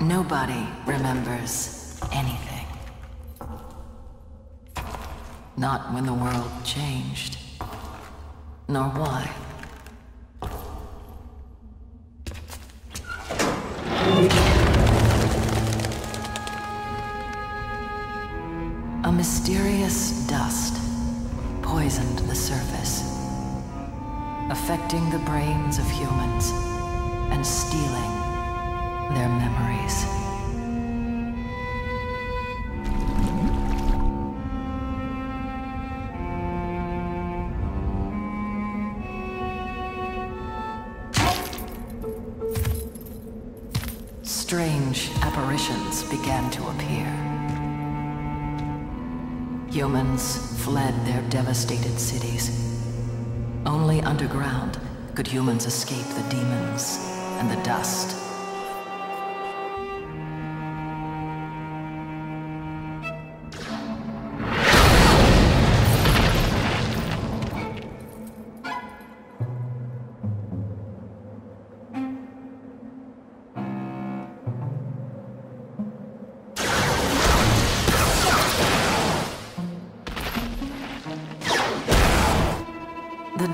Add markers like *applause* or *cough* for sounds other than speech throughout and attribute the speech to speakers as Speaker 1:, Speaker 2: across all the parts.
Speaker 1: Nobody remembers anything. Not when the world changed. Nor why. A mysterious dust poisoned the surface, affecting the brains of humans and stealing their memories. Strange apparitions began to appear. Humans fled their devastated cities. Only underground could humans escape the demons and the dust.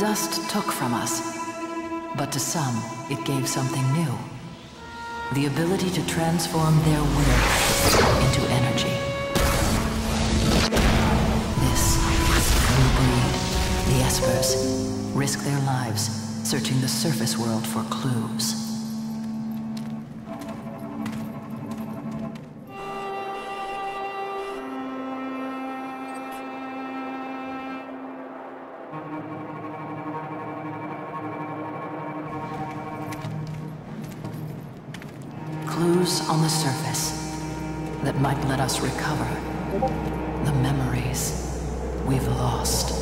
Speaker 1: Dust took from us, but to some, it gave something new. The ability to transform their will into energy. This new breed, the Espers, risk their lives searching the surface world for clues. On the surface that might let us recover the memories we've lost.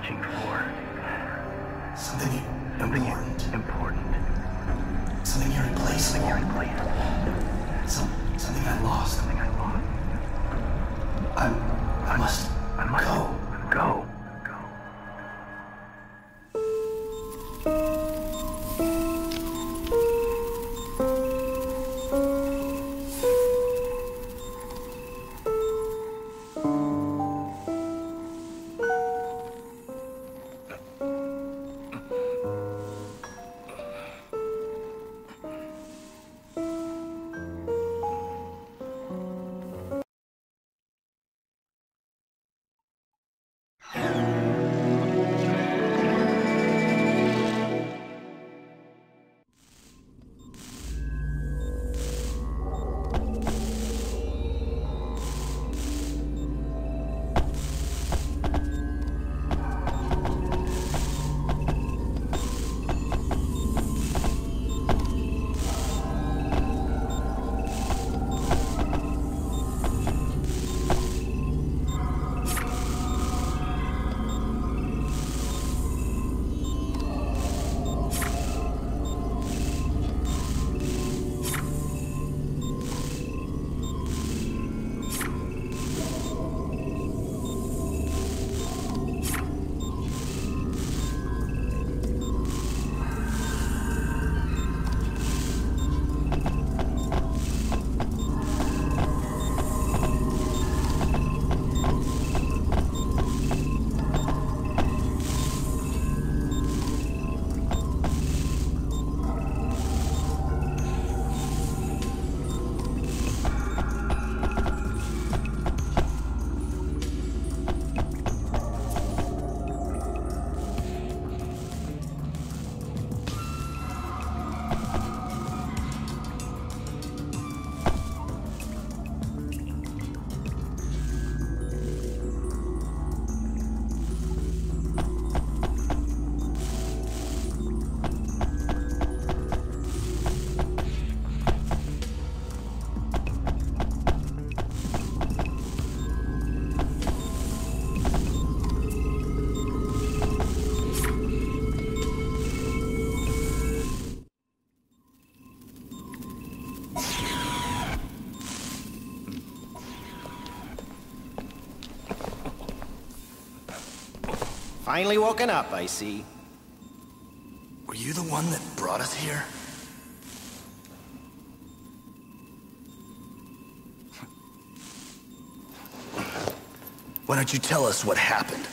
Speaker 2: searching for. Something, something important. place Something irreplaceable. Something irreplaceable. Some, something I lost. Something I lost. I, I must, I must go.
Speaker 3: Finally woken up, I see.
Speaker 2: Were you the one that brought us here? Why don't you tell us what happened?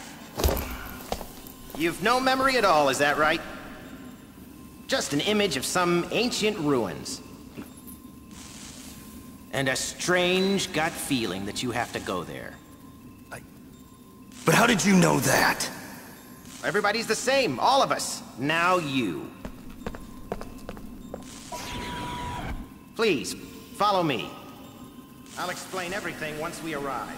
Speaker 3: You've no memory at all, is that right? Just an image of some ancient ruins. And a strange gut feeling that you have to go there.
Speaker 2: I... But how did you know that?
Speaker 3: Everybody's the same, all of us. Now you. Please, follow me. I'll explain everything once we arrive.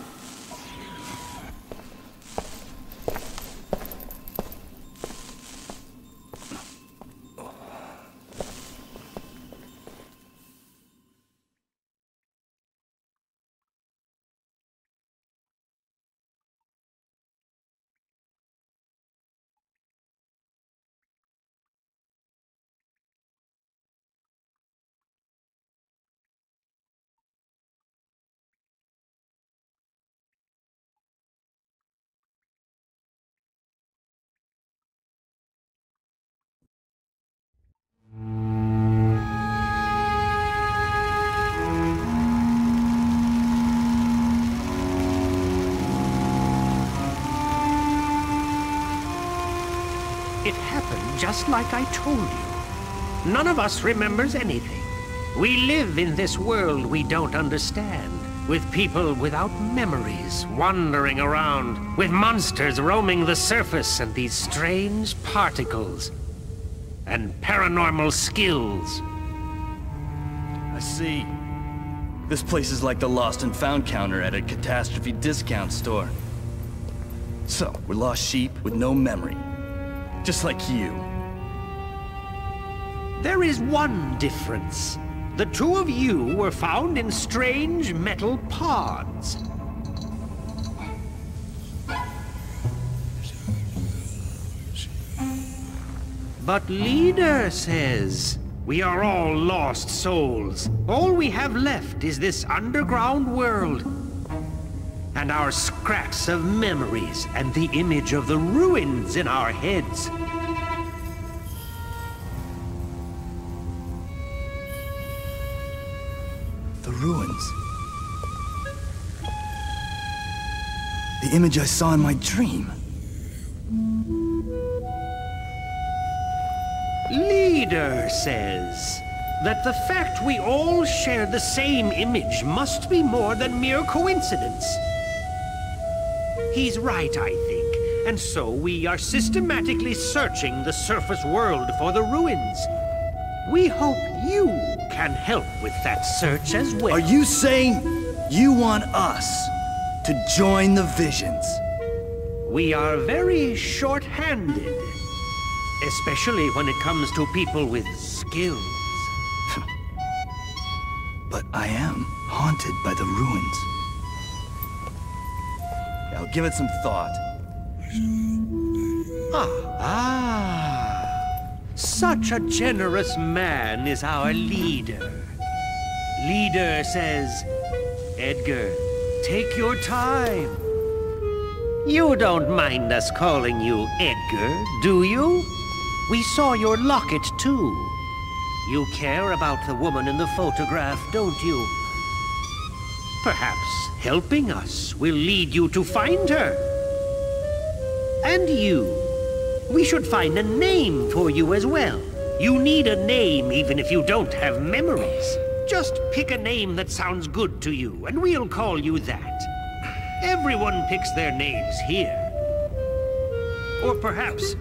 Speaker 4: It happened just like I told you. None of us remembers anything. We live in this world we don't understand, with people without memories wandering around, with monsters roaming the surface and these strange particles, and paranormal skills.
Speaker 2: I see. This place is like the lost and found counter at a catastrophe discount store. So, we're lost sheep with no memory. Just like you.
Speaker 4: There is one difference. The two of you were found in strange metal pods. But Leader says we are all lost souls. All we have left is this underground world. And our scraps of memories and the image of the ruins in our heads.
Speaker 2: The ruins. The image I saw in my dream.
Speaker 4: Leader says that the fact we all share the same image must be more than mere coincidence. He's right, I think, and so we are systematically searching the surface world for the ruins. We hope you can help with that search as well.
Speaker 2: Are you saying you want us to join the Visions?
Speaker 4: We are very short-handed. Especially when it comes to people with skills. *laughs*
Speaker 2: but I am haunted by the ruins. Give it some thought.
Speaker 4: Ah, ah. Such a generous man is our leader. Leader says, Edgar, take your time. You don't mind us calling you Edgar, do you? We saw your locket, too. You care about the woman in the photograph, don't you? Perhaps helping us will lead you to find her. And you. We should find a name for you as well. You need a name even if you don't have memories. Just pick a name that sounds good to you, and we'll call you that. Everyone picks their names here. Or perhaps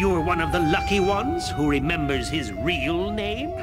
Speaker 4: you're one of the lucky ones who remembers his real name?